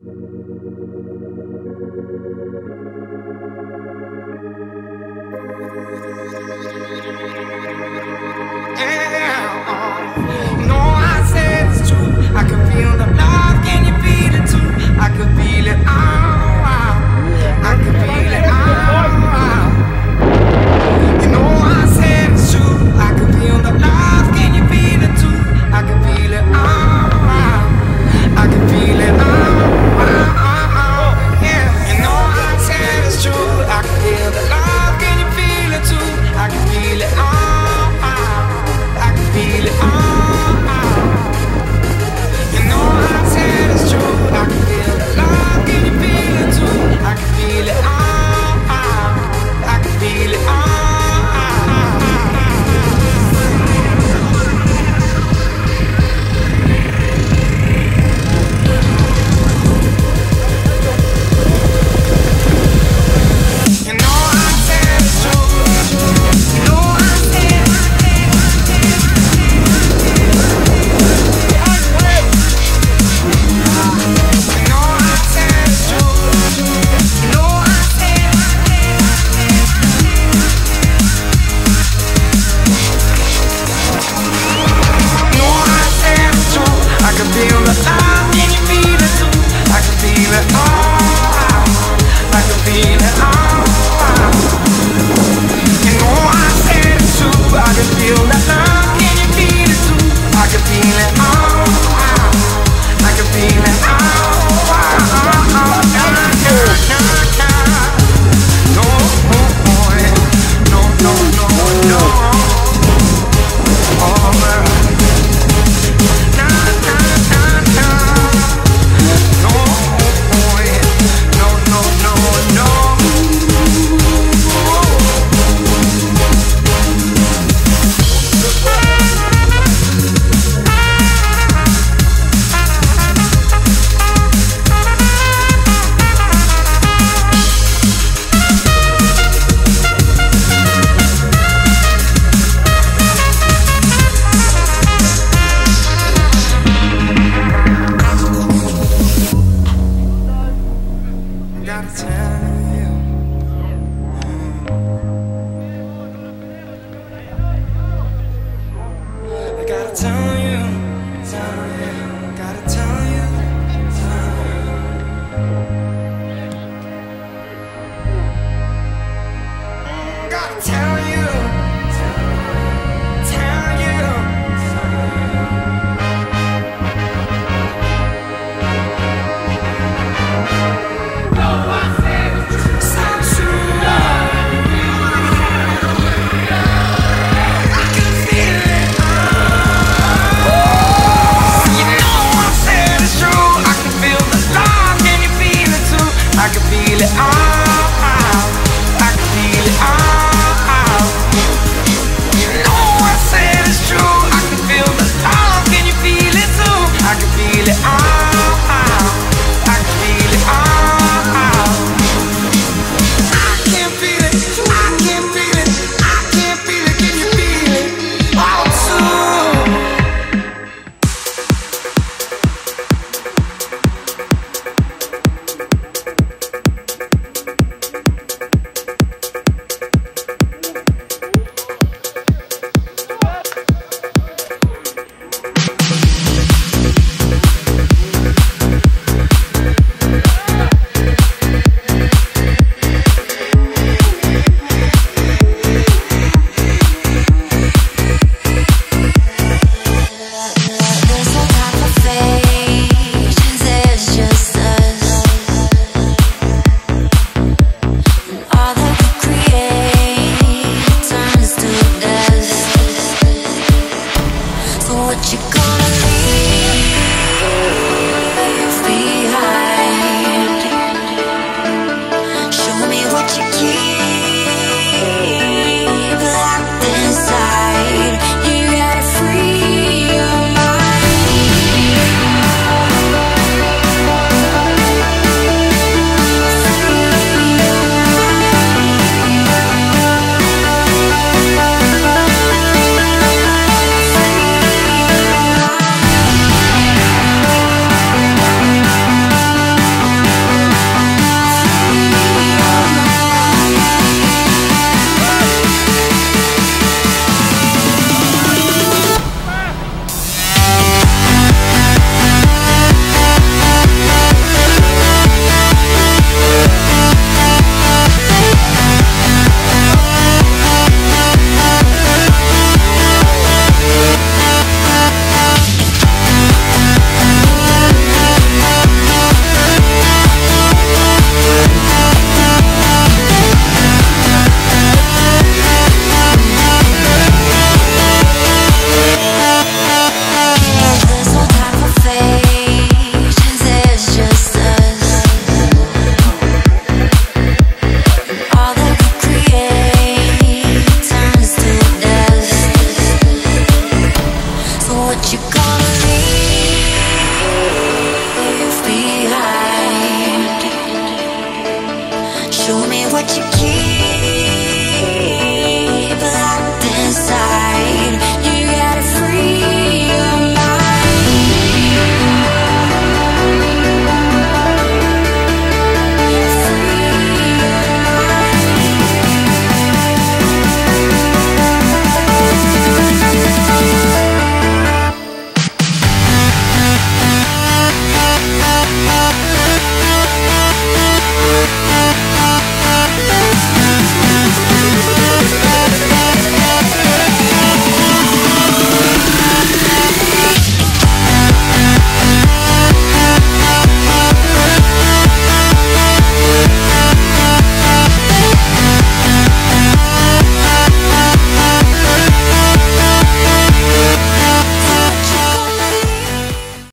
I can feel the love, can you feel it too? I can feel it. I time. I got a time.